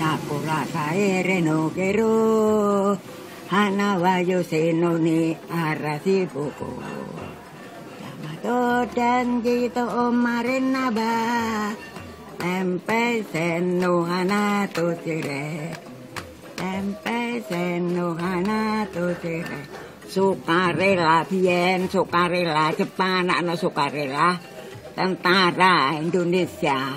ereno kero hana wayo senone arasi buku Yamato dan gitu omarin naba Tempe seno hana tu sire. Tempe seno hana tu sire. Sukarela bien, sukarela Jepang, anak sukarela Tentara Indonesia.